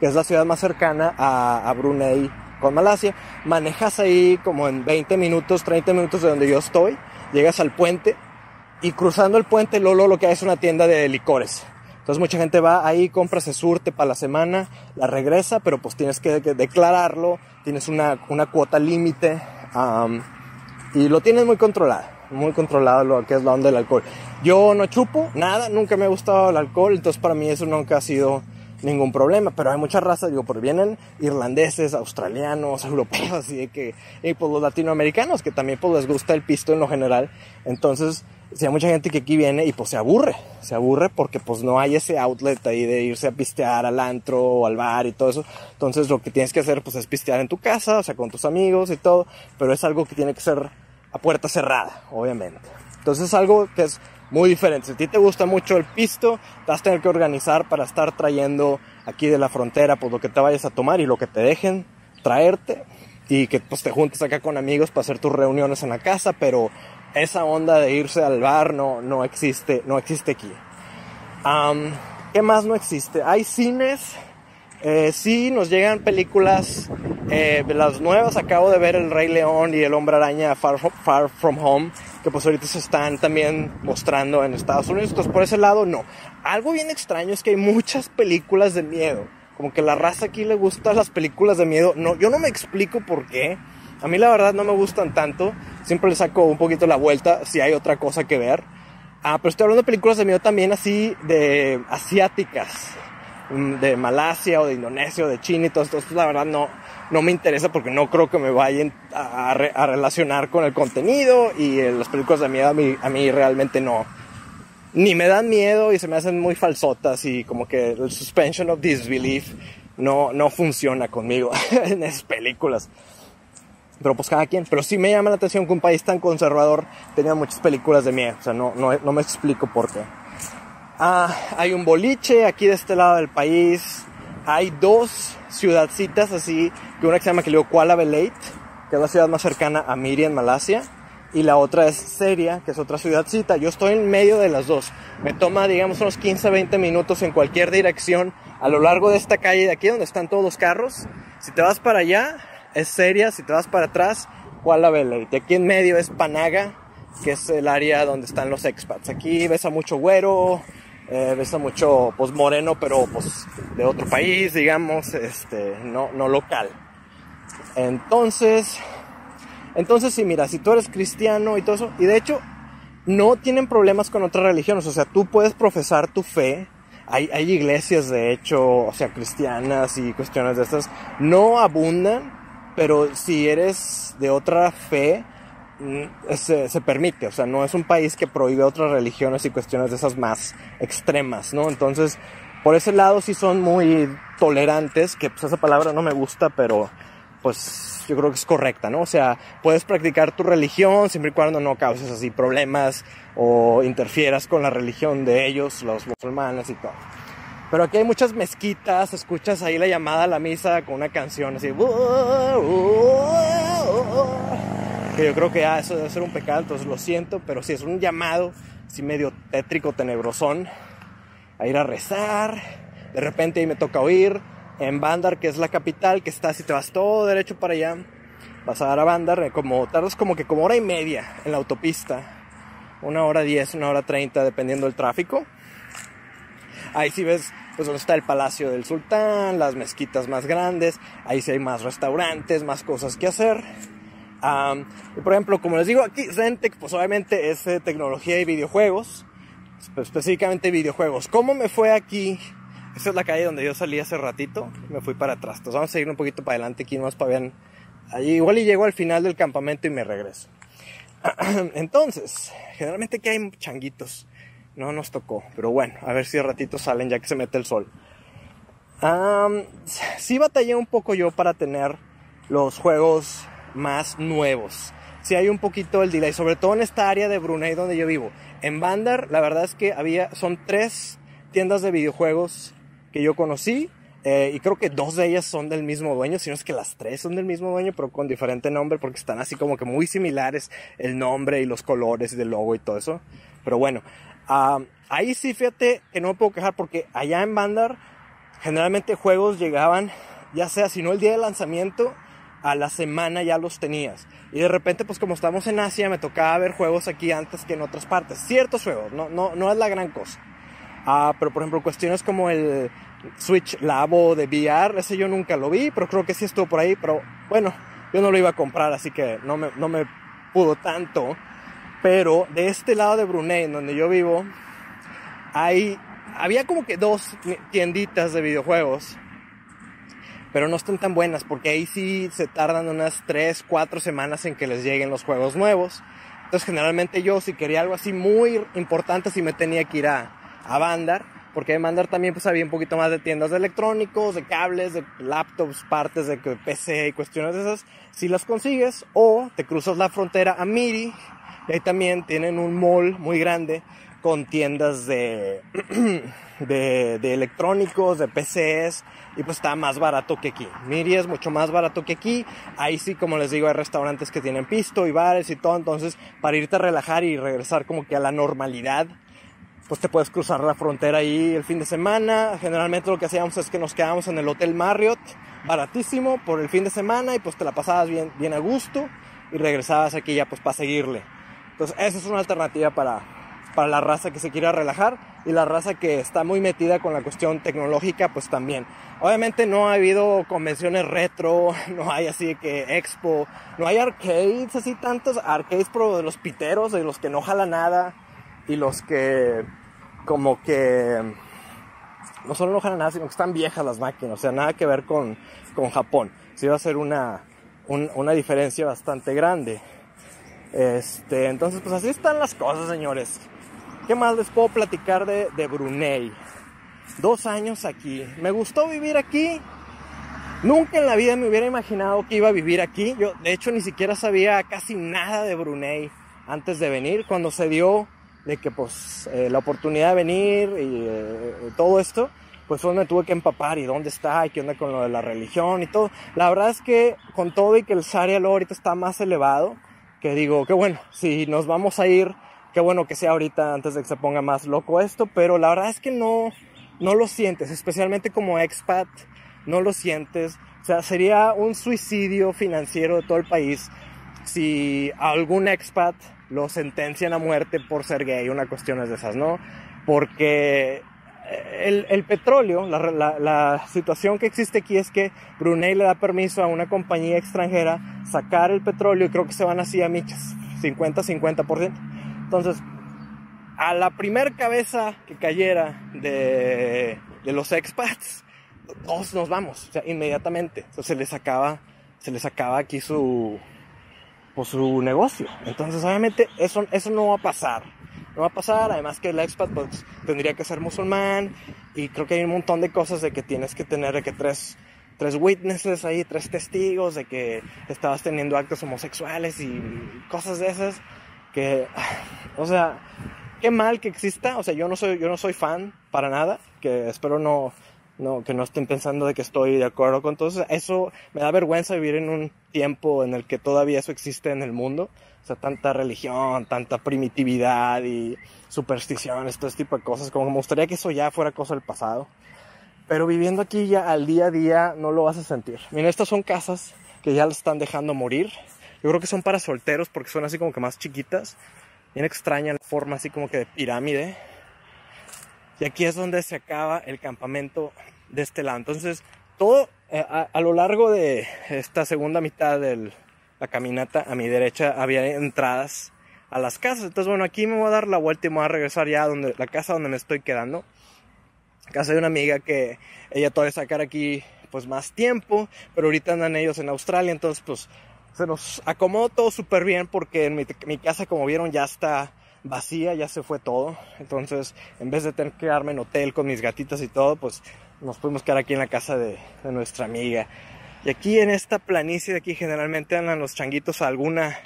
que es la ciudad más cercana a, a Brunei con Malasia. Manejas ahí como en 20 minutos, 30 minutos de donde yo estoy, llegas al puente y cruzando el puente, Lolo lo que hay es una tienda de licores. Entonces mucha gente va ahí, compra, se surte para la semana, la regresa, pero pues tienes que, declararlo, tienes una, una cuota límite y lo tienes muy controlado, muy controlado lo que es la onda del alcohol. Yo no chupo nada, nunca me ha gustado el alcohol, entonces para mí eso nunca ha sido ningún problema, pero hay muchas razas, digo, porque vienen irlandeses, australianos, europeos, así de que, y pues los latinoamericanos, que también pues les gusta el pisto en lo general, entonces si hay mucha gente que aquí viene y pues se aburre, se aburre porque pues no hay ese outlet ahí de irse a pistear al antro o al bar y todo eso. Entonces lo que tienes que hacer pues es pistear en tu casa, o sea, con tus amigos y todo, pero es algo que tiene que ser a puerta cerrada, obviamente. Entonces es algo que es muy diferente. Si a ti te gusta mucho el pisto, te vas a tener que organizar para estar trayendo aquí de la frontera pues lo que te vayas a tomar y lo que te dejen traerte y que pues te juntes acá con amigos para hacer tus reuniones en la casa, pero esa onda de irse al bar no, no existe, no existe aquí. ¿Qué más no existe? Hay cines, eh, sí nos llegan películas, eh, las nuevas, acabo de ver El Rey León y El Hombre Araña Far, Far From Home, que pues ahorita se están también mostrando en Estados Unidos, entonces por ese lado no. Algo bien extraño es que hay muchas películas de miedo, como que la raza aquí le gustan las películas de miedo, no, yo no me explico por qué, a mí la verdad no me gustan tanto. Siempre le saco un poquito la vuelta si hay otra cosa que ver. Ah, pero estoy hablando de películas de miedo también así de asiáticas. Mm, de Malasia o de Indonesia o de China y todo esto. la verdad no, no me interesa porque no creo que me vayan a, relacionar con el contenido. Y eh, las películas de miedo a mí, a mí realmente no. Ni me dan miedo y se me hacen muy falsotas y como que el suspension of disbelief no, no funciona conmigo (laughs) en esas películas pero pues cada quien. Pero sí me llama la atención que un país tan conservador tenga muchas películas de miedo. O sea, no, no, no me explico por qué. Ah, hay un boliche aquí de este lado del país. Hay dos ciudadcitas así, que una que se llama que le digo Kuala Belait, que es la ciudad más cercana a Miri en Malasia. Y la otra es Seria, que es otra ciudadcita. Yo estoy en medio de las dos. Me toma, digamos, unos 15, 20 minutos en cualquier dirección a lo largo de esta calle de aquí donde están todos los carros. Si te vas para allá, es seria. Si te vas para atrás, Kuala Belait. Aquí en medio es Panaga, que es el área donde están los expats. Aquí ves a mucho güero, eh, ves a mucho pues moreno, pero pues de otro país, digamos, este, no, no local. Entonces, entonces sí, mira, si tú eres cristiano y todo eso, y de hecho no tienen problemas con otras religiones, o sea, tú puedes profesar tu fe, hay, hay iglesias de hecho, o sea, cristianas y cuestiones de estas, no abundan, pero si eres de otra fe, mm, se, permite, o sea, no es un país que prohíbe otras religiones y cuestiones de esas más extremas, ¿no? Entonces, por ese lado sí son muy tolerantes, que pues esa palabra no me gusta, pero pues yo creo que es correcta, ¿no? O sea, puedes practicar tu religión siempre y cuando no causes así problemas o interfieras con la religión de ellos, los musulmanes y todo. Pero aquí hay muchas mezquitas, escuchas ahí la llamada a la misa con una canción así. Que yo creo que ya eso debe ser un pecado, entonces lo siento, pero sí es un llamado así medio tétrico, tenebrosón, a ir a rezar. De repente ahí me toca oír en Bandar, que es la capital, que está, si te vas todo derecho para allá, vas a dar a Bandar, como, tardas como que como hora y media en la autopista, una hora diez, una hora treinta, dependiendo del tráfico. Ahí sí ves pues donde está el Palacio del Sultán, las mezquitas más grandes, ahí sí hay más restaurantes, más cosas que hacer. y por ejemplo, como les digo, aquí Zentec, pues obviamente es tecnología y videojuegos, específicamente videojuegos. ¿Cómo me fue aquí? Esta es la calle donde yo salí hace ratito, me fui para atrás. Entonces vamos a seguir un poquito para adelante aquí más para ver. Allí igual y llego al final del campamento y me regreso. (clears throat) Entonces, generalmente aquí hay changuitos. No nos tocó, pero bueno, a ver si de ratito salen ya que se mete el sol. sí batallé un poco yo para tener los juegos más nuevos. Sí hay un poquito el delay, sobre todo en esta área de Brunei donde yo vivo. En Bandar, la verdad es que había, son tres tiendas de videojuegos que yo conocí. Eh, y creo que dos de ellas son del mismo dueño, si no es que las tres son del mismo dueño, pero con diferente nombre, porque están así como que muy similares el nombre y los colores del logo y todo eso. Pero bueno, Ah, ahí sí, fíjate que no me puedo quejar porque allá en Bandar generalmente juegos llegaban, ya sea si no el día de lanzamiento, a la semana ya los tenías. Y de repente, pues como estamos en Asia, me tocaba ver juegos aquí antes que en otras partes. Ciertos juegos, no, no, no es la gran cosa. Ah, pero por ejemplo, cuestiones como el Switch Labo de VR, ese yo nunca lo vi, pero creo que sí estuvo por ahí. Pero bueno, yo no lo iba a comprar, así que no me, no me pudo tanto. Pero de este lado de Brunei, en donde yo vivo, hay, había como que dos tienditas de videojuegos. Pero no están tan buenas porque ahí sí se tardan unas 3, 4 semanas en que les lleguen los juegos nuevos. Entonces generalmente yo si quería algo así muy importante, si me tenía que ir a, a Bandar, porque en Bandar también pues había un poquito más de tiendas de electrónicos, de cables, de laptops, partes de PC y cuestiones de esas, si las consigues, o te cruzas la frontera a Miri, y ahí también tienen un mall muy grande con tiendas de, (clears throat) de, electrónicos, de PCs, y pues está más barato que aquí. Miri es mucho más barato que aquí. Ahí sí, como les digo, hay restaurantes que tienen pisto y bares y todo. Entonces, para irte a relajar y regresar como que a la normalidad, pues te puedes cruzar la frontera ahí el fin de semana. Generalmente lo que hacíamos es que nos quedábamos en el Hotel Marriott, baratísimo, por el fin de semana y pues te la pasabas bien, bien a gusto y regresabas aquí ya pues para seguirle. Entonces, esa es una alternativa para, para la raza que se quiera relajar y la raza que está muy metida con la cuestión tecnológica, pues también. Obviamente no ha habido convenciones retro, (laughs) no hay así que expo, no hay arcades así tantos, arcades pro de los piteros, de los que no jala nada y los que como que no solo no jalan nada, sino que están viejas las máquinas, o sea, nada que ver con, con Japón. Sí va a ser una, un, una diferencia bastante grande. Este, entonces, pues así están las cosas, señores. ¿Qué más les puedo platicar de, Brunei? Dos años aquí. Me gustó vivir aquí. Nunca en la vida me hubiera imaginado que iba a vivir aquí. Yo, de hecho, ni siquiera sabía casi nada de Brunei antes de venir. Cuando se dio de que, pues, eh, la oportunidad de venir y eh, todo esto, pues fue donde tuve que empapar y dónde está y qué onda con lo de la religión y todo. La verdad es que con todo y que el Sharia ahorita está más elevado, que digo, qué bueno, si nos vamos a ir, qué bueno que sea ahorita antes de que se ponga más loco esto, pero la verdad es que no, no lo sientes, especialmente como expat, no lo sientes. O sea, sería un suicidio financiero de todo el país si algún expat lo sentencian a muerte por ser gay, una cuestión es de esas, ¿no? Porque el, petróleo, la, situación que existe aquí es que Brunei le da permiso a una compañía extranjera sacar el petróleo y creo que se van así a michas, 50-50%. Entonces, a la primer cabeza que cayera de, de los expats, todos nos vamos, o sea, inmediatamente. Entonces se les acaba, se les acaba aquí su, pues, su negocio. Entonces, obviamente, eso, eso no va a pasar no va a pasar. Además que el expat pues, tendría que ser musulmán y creo que hay un montón de cosas de que tienes que tener de que tres, tres witnesses ahí, tres testigos de que estabas teniendo actos homosexuales y cosas de esas que, (sighs) o sea, qué mal que exista. O sea, yo no soy, yo no soy fan para nada, que espero no, no, que no estén pensando de que estoy de acuerdo con todo eso. Eso me da vergüenza vivir en un tiempo en el que todavía eso existe en el mundo. O sea, tanta religión, tanta primitividad y supersticiones, todo este tipo de cosas. Como que me gustaría que eso ya fuera cosa del pasado. Pero viviendo aquí ya al día a día no lo vas a sentir. Miren, estas son casas que ya las están dejando morir. Yo creo que son para solteros porque son así como que más chiquitas. Bien extraña la forma así como que de pirámide. Y aquí es donde se acaba el campamento de este lado. Entonces, todo eh, a, lo largo de esta segunda mitad del, la caminata a mi derecha había entradas a las casas. Entonces, bueno, aquí me voy a dar la vuelta y me voy a regresar ya a donde, la casa donde me estoy quedando. Casa de una amiga que ella todavía sacar aquí pues más tiempo, pero ahorita andan ellos en Australia, entonces pues se nos acomodó todo súper bien porque en mi, casa, como vieron, ya está vacía, ya se fue todo. Entonces, en vez de tener que quedarme en hotel con mis gatitas y todo, pues nos pudimos quedar aquí en la casa de, nuestra amiga. Y aquí en esta planicie de aquí generalmente andan los changuitos a alguna,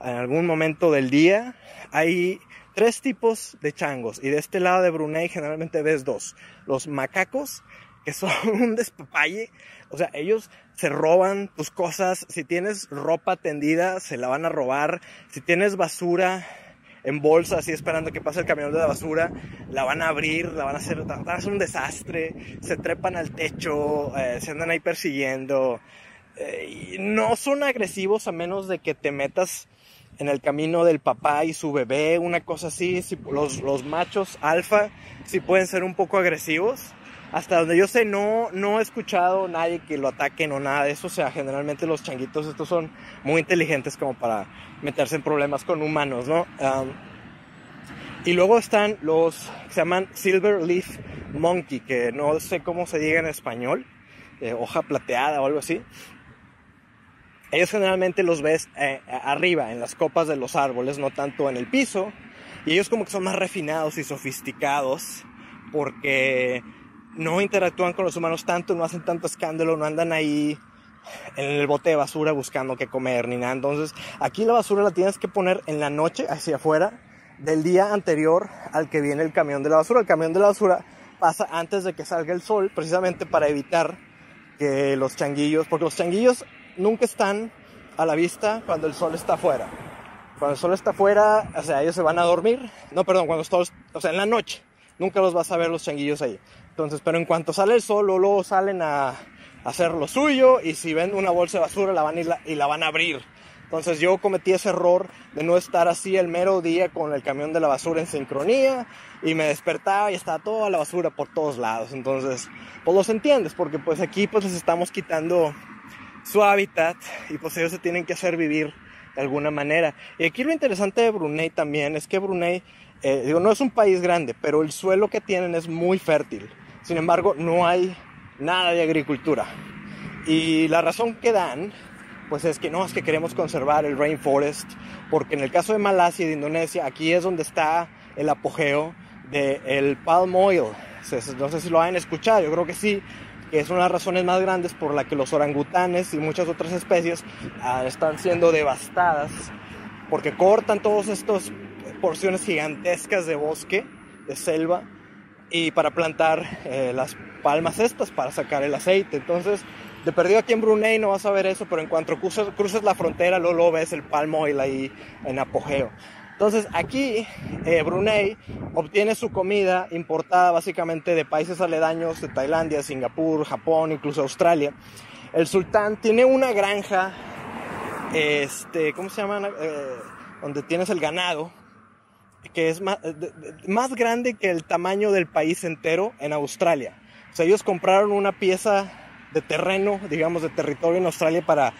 en algún momento del día. Hay tres tipos de changos y de este lado de Brunei generalmente ves dos. Los macacos, que son (laughs) un despapalle. O sea, ellos se roban tus cosas. Si tienes ropa tendida, se la van a robar. Si tienes basura, en bolsa, así esperando que pase el camión de la basura, la van a abrir, la van a hacer, van a un desastre, se trepan al techo, eh, se andan ahí persiguiendo. Eh, no son agresivos a menos de que te metas en el camino del papá y su bebé, una cosa así. Si, los, los machos alfa sí pueden ser un poco agresivos. Hasta donde yo sé, no, no he escuchado nadie que lo ataquen o nada de eso. O sea, generalmente los changuitos estos son muy inteligentes como para meterse en problemas con humanos, ¿no? Um, y luego están los que se llaman Silver Leaf Monkey, que no sé cómo se diga en español, eh, hoja plateada o algo así. ellos generalmente los ves eh, arriba, en las copas de los árboles, no tanto en el piso. Y ellos como que son más refinados y sofisticados porque no interactúan con los humanos tanto, no hacen tanto escándalo, no andan ahí en el bote de basura buscando qué comer ni nada. Entonces, aquí la basura la tienes que poner en la noche hacia afuera del día anterior al que viene el camión de la basura. El camión de la basura pasa antes de que salga el sol, precisamente para evitar que los changuillos, porque los changuillos nunca están a la vista cuando el sol está afuera. Cuando el sol está afuera, o sea, ellos se van a dormir. No, perdón, cuando sol, o sea, en la noche. Nunca los vas a ver los changuillos ahí. Entonces, pero en cuanto sale el sol, luego salen a, hacer lo suyo y si ven una bolsa de basura la van y la, y la van a abrir. Entonces yo cometí ese error de no estar así el mero día con el camión de la basura en sincronía y me despertaba y estaba toda la basura por todos lados. Entonces, pues los entiendes porque pues aquí pues les estamos quitando su hábitat y pues ellos se tienen que hacer vivir de alguna manera. Y aquí lo interesante de Brunei también es que Brunei, eh, digo, no es un país grande, pero el suelo que tienen es muy fértil. Sin embargo, no hay nada de agricultura. Y la razón que dan, pues es que no, es que queremos conservar el rainforest, porque en el caso de Malasia y de Indonesia, aquí es donde está el apogeo del palm oil. No sé si lo han escuchado, yo creo que sí, que es una de las razones más grandes por la que los orangutanes y muchas otras especies ah, están siendo devastadas, porque cortan todas estas porciones gigantescas de bosque, de selva, y para plantar eh, las palmas estas para sacar el aceite. Entonces, de perdido aquí en Brunei no vas a ver eso, pero en cuanto cruces, la frontera, luego, lo ves el palm oil ahí en apogeo. Entonces, aquí eh, Brunei obtiene su comida importada básicamente de países aledaños, de Tailandia, Singapur, Japón, incluso Australia. El sultán tiene una granja, este, ¿cómo se llama? Eh, donde tienes el ganado que es más, más grande que el tamaño del país entero en Australia. O sea, ellos compraron una pieza de terreno, digamos, de territorio en Australia para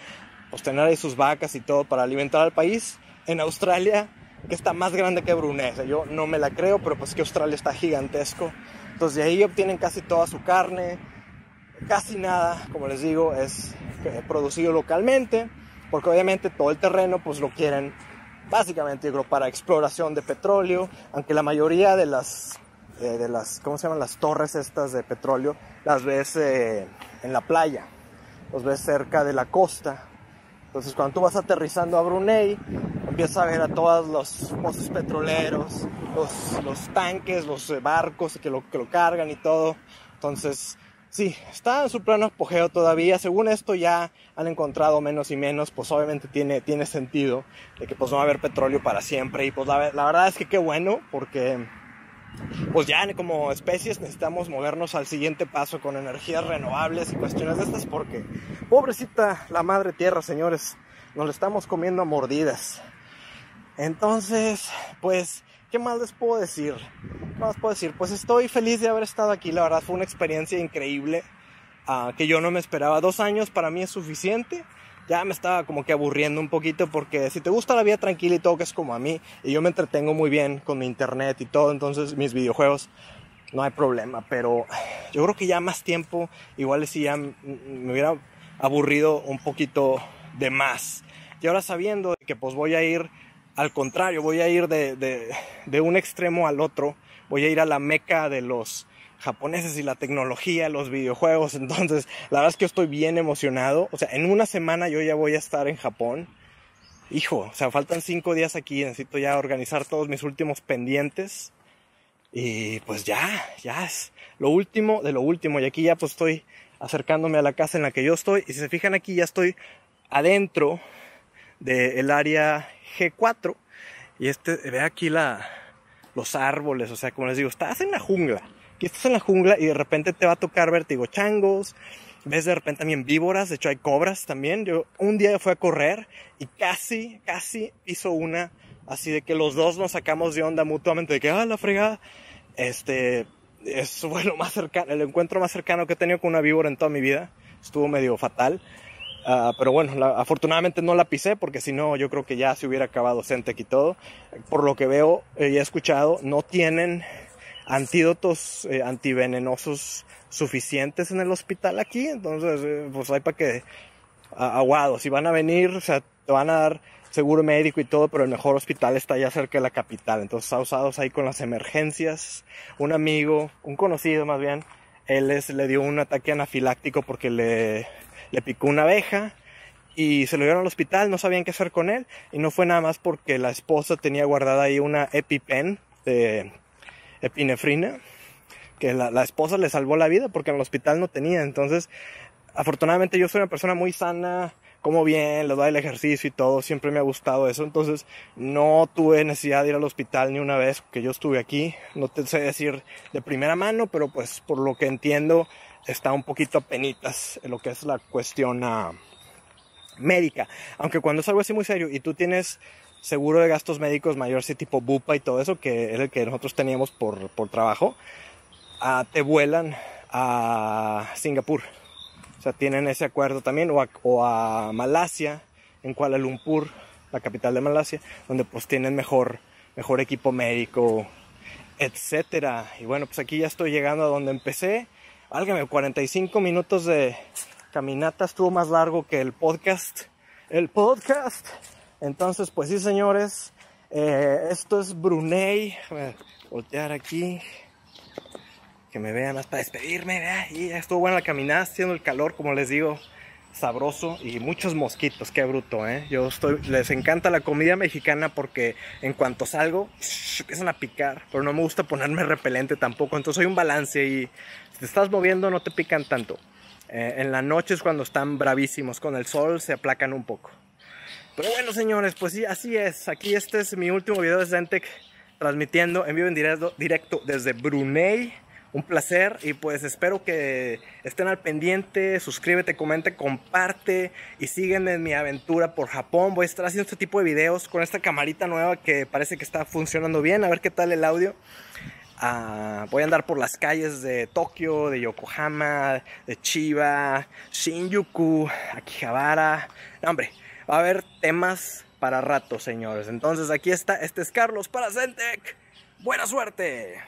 pues, tener ahí sus vacas y todo para alimentar al país. En Australia, que está más grande que Brunei. yo no me la creo, pero pues que Australia está gigantesco. Entonces de ahí obtienen casi toda su carne. Casi nada, como les digo, es eh, producido localmente, porque obviamente todo el terreno pues lo quieren básicamente yo creo para exploración de petróleo, aunque la mayoría de las, eh, de las ¿cómo se llaman? Las torres estas de petróleo las ves eh, en la playa, los ves cerca de la costa. Entonces cuando tú vas aterrizando a Brunei, empiezas a ver a todos los pozos petroleros, los, los tanques, los barcos que lo, que lo cargan y todo. Entonces Sí, está en su plano apogeo todavía. Según esto ya han encontrado menos y menos, pues obviamente tiene, tiene sentido de que pues no va a haber petróleo para siempre. Y pues la, la verdad es que qué bueno, porque pues ya como especies necesitamos movernos al siguiente paso con energías renovables y cuestiones de estas, porque pobrecita la madre tierra, señores, nos la estamos comiendo a mordidas. Entonces, pues ¿Qué más les puedo decir? ¿Qué más puedo decir? Pues estoy feliz de haber estado aquí, la verdad fue una experiencia increíble uh, que yo no me esperaba. Dos años para mí es suficiente. Ya me estaba como que aburriendo un poquito porque si te gusta la vida tranquila y todo que es como a mí y yo me entretengo muy bien con mi internet y todo, entonces mis videojuegos no hay problema, pero yo creo que ya más tiempo igual si ya me hubiera aburrido un poquito de más. Y ahora sabiendo que pues voy a ir al contrario, voy a ir de, un extremo al otro. Voy a ir a la meca de los japoneses y la tecnología, los videojuegos. Entonces, la verdad es que estoy bien emocionado. O sea, en una semana yo ya voy a estar en Japón. Hijo, o sea, faltan cinco días aquí. Necesito ya organizar todos mis últimos pendientes. Y pues ya, ya es lo último de lo último. Y aquí ya pues estoy acercándome a la casa en la que yo estoy. Y si se fijan aquí ya estoy adentro del área G4. Y este, ve aquí la, los árboles, o sea, como les digo, estás en la jungla. Aquí estás en la jungla y de repente te va a tocar ver, changos, ves de repente también víboras, de hecho hay cobras también. Yo un día fui a correr y casi, casi hizo una, así de que los dos nos sacamos de onda mutuamente, de que, ah, la fregada. Este, es (laughs) bueno, más cercano, el encuentro más cercano que he tenido con una víbora en toda mi vida. Estuvo medio fatal. Ah, pero bueno, afortunadamente no la pisé porque si no yo creo que ya se hubiera acabado Centec y todo. Por lo que veo y he escuchado, no tienen antídotos eh, antivenenosos suficientes en el hospital aquí. Entonces, eh, pues hay para que aguados, si van a venir, o sea, te van a dar seguro médico y todo, pero el mejor hospital está ya cerca de la capital. Entonces, usados ahí con las emergencias. Un amigo, un conocido más bien, él le dio un ataque anafiláctico porque le, le picó una abeja y se lo llevaron al hospital, no sabían qué hacer con él y no fue nada más porque la esposa tenía guardada ahí una EpiPen de epinefrina que la, la, esposa le salvó la vida porque en el hospital no tenía. Entonces, afortunadamente yo soy una persona muy sana, como bien, le doy el ejercicio y todo, siempre me ha gustado eso, entonces no tuve necesidad de ir al hospital ni una vez que yo estuve aquí, no te sé decir de primera mano, pero pues por lo que entiendo está un poquito penitas en lo que es la cuestión uh, médica, aunque cuando es algo así muy serio y tú tienes seguro de gastos médicos mayor, sí, tipo Bupa y todo eso, que es el que nosotros teníamos por, por trabajo, uh, te vuelan a Singapur o sea, tienen ese acuerdo también, o a, o a, Malasia, en Kuala Lumpur, la capital de Malasia, donde pues tienen mejor, mejor equipo médico, etcétera. Y bueno, pues aquí ya estoy llegando a donde empecé. Válgame, 45 minutos de caminata estuvo más largo que el podcast. El podcast. Entonces, pues sí, señores, eh, esto es Brunei. Voy a voltear aquí que me vean hasta despedirme. Y estuvo buena la caminada, haciendo el calor, como les digo, sabroso y muchos mosquitos, qué bruto, ¿eh? Yo estoy, les encanta la comida mexicana porque en cuanto salgo, empiezan a picar, pero no me gusta ponerme repelente tampoco, entonces hay un balance y si te estás moviendo no te pican tanto. Eh, en la noche es cuando están bravísimos, con el sol se aplacan un poco. Pero bueno, señores, pues sí, así es. Aquí este es mi último video de Zentec transmitiendo en vivo en directo, directo desde Brunei un placer y pues espero que estén al pendiente, suscríbete, comente, comparte y sígueme en mi aventura por Japón. Voy a estar haciendo este tipo de videos con esta camarita nueva que parece que está funcionando bien, a ver qué tal el audio. Uh, voy a andar por las calles de Tokio, de Yokohama, de Chiba, Shinjuku, Akihabara. No, hombre, va a haber temas para rato, señores. Entonces aquí está, este es Carlos para Zentec. Buena suerte.